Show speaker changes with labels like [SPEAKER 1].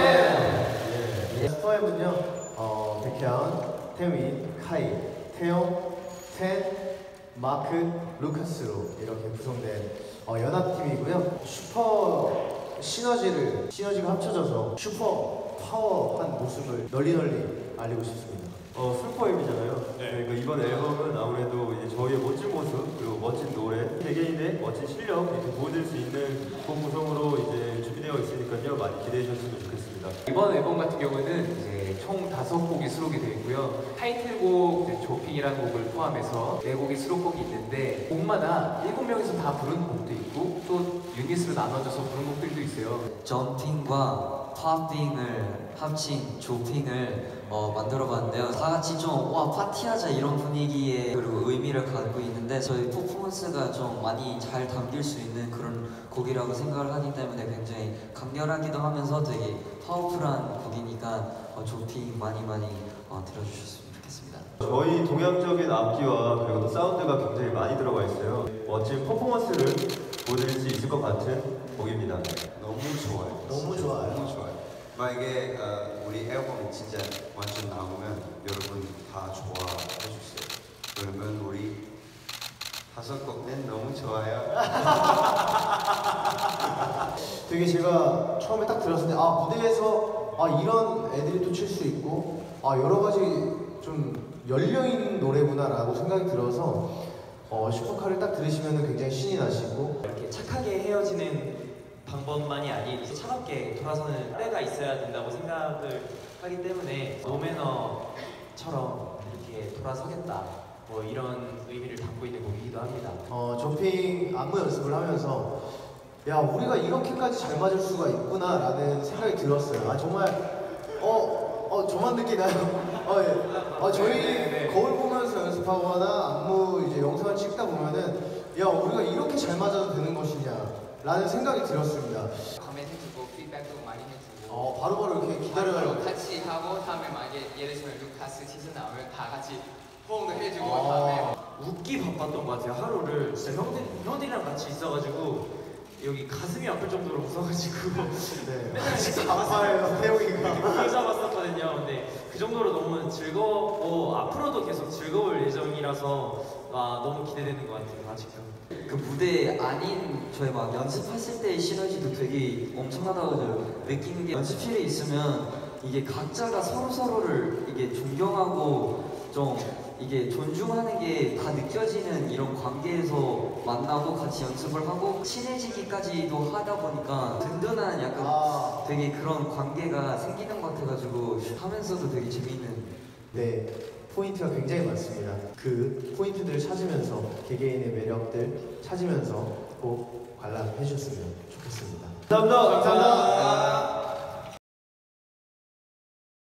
[SPEAKER 1] 예. 슈퍼엠은요, 어, 백현, 태민, 카이, 태용, 텐, 마크, 루카스로 이렇게 구성된 어, 연합팀이고요. 슈퍼 시너지를, 시너지가 합쳐져서 슈퍼 파워한 모습을 널리 널리 알리고 싶습니다.
[SPEAKER 2] 어, 슈퍼엠이잖아요.
[SPEAKER 3] 네.
[SPEAKER 2] 그러니까 이번 앨범은 아무래도 이제 저희의 멋진 모습 그리고 멋진 노래, 개개인의 멋진 실력 이렇게 보여드릴 수 있는 곡 구성으로 이제 준비되어 있으니까요. 많이 기대해 주셨으면 좋겠습니다.
[SPEAKER 3] 이번 앨범 같은 경우는 이제 총 다섯 곡이 수록이 되어 있고요. 타이틀곡 조핑이라는 곡을 포함해서 네 곡이 수록곡이 있는데 곡마다 일곱 명이서 다 부르는 곡도 있고 또 유닛으로 나눠져서 부르는 곡들도 있어요.
[SPEAKER 4] 점핑과 팝핑을 합친 조핑을 어, 만들어봤는데요. 다 같이 좀 와 파티하자 이런 분위기에 그리고 의미를 갖고 있는데 저희 퍼포먼스가 좀 많이 잘 담길 수 있는 그런 곡이라고 생각을 하기 때문에 굉장히 강렬하기도 하면서 되게 파워풀한 곡이니까 어, 조핑 많이 많이 어, 들어주셨으면 좋겠습니다.
[SPEAKER 2] 저희 동양적인 악기와 그리고 또 사운드가 굉장히 많이 들어가 있어요. 멋진 퍼포먼스를 보여드릴 수 있을 것 같은 곡입니다.
[SPEAKER 5] 너무 좋아요.
[SPEAKER 1] 너무
[SPEAKER 5] 진짜
[SPEAKER 1] 좋아요.
[SPEAKER 5] 너무 좋아요. 만약에 어, 우리 앨범이 진짜 완전 나오면 여러분 다 좋아해 주세요. 그러면 우리 다섯 곡은 너무 좋아요.
[SPEAKER 1] 되게 제가 처음에 딱 들었을 때, 아, 무대에서 아, 이런 애들이 또 칠 수 있고, 아, 여러 가지 좀 열려 있는 노래구나라고 생각이 들어서, 어, 슈퍼카를 딱 들으시면 굉장히 신이 나시고,
[SPEAKER 6] 이렇게 착하게 헤어지는 방법만이 아닌 차갑게 돌아서는 때가 있어야 된다고 생각을 하기 때문에 노매너처럼 이렇게 돌아서겠다 뭐 이런 의미를 담고 있는 곡이기도 합니다.
[SPEAKER 1] 어, 조핑 안무 연습을 하면서, 야, 우리가 이렇게까지 잘 맞을 수가 있구나 라는 생각이 들었어요. 아, 정말, 어, 어, 저만 느끼나요? 어, 예. 어, 저희 거울 보면서 연습하거나 안무 이제 영상을 찍다 보면은, 야, 우리가 이렇게 잘 맞아도 되는 것이냐. 라는 생각이 들었습니다.
[SPEAKER 7] 커멘트해주고 피드백도 많이 해주고
[SPEAKER 1] 어, 바로바로 이렇게 기다려요.
[SPEAKER 7] 같이 하고 다음에 만약에 예를 들면 루카스 티저 나오면 다 같이 호응도 해주고
[SPEAKER 1] 어.
[SPEAKER 7] 다음에
[SPEAKER 6] 웃기 바빴던 것 같아요. 하루를 진짜 형들, 형들이랑 같이 있어가지고 여기 가슴이 아플 정도로 웃어가지고
[SPEAKER 1] 네.
[SPEAKER 6] 맨날 이렇게
[SPEAKER 1] 아파요, 태용이가.
[SPEAKER 6] 이렇게 잡았었거든요. 근데 그 정도로 너무 즐거웠고 앞으로도 계속 즐거울 예정이라서 아, 너무 기대되는 것 같아요. 아직도.
[SPEAKER 4] 그 무대 아닌 저희 막 연습했을 때의 시너지도 되게 엄청나다고 느끼는 게 연습실에 있으면 이게 각자가 서로 서로를 이게 존경하고 좀 이게 존중하는 게 다 느껴지는 이런 관계에서 만나고 같이 연습을 하고 친해지기까지도 하다 보니까 든든한 약간
[SPEAKER 1] 아,
[SPEAKER 4] 되게 그런 관계가 생기는 것 같아가지고 하면서도 되게 재밌는
[SPEAKER 1] 네. 포인트가 굉장히 많습니다. 그 포인트들을 찾으면서 개개인의 매력들 찾으면서 꼭 관람해 주셨으면 좋겠습니다.
[SPEAKER 2] 감사합니다.
[SPEAKER 1] 감사합니다.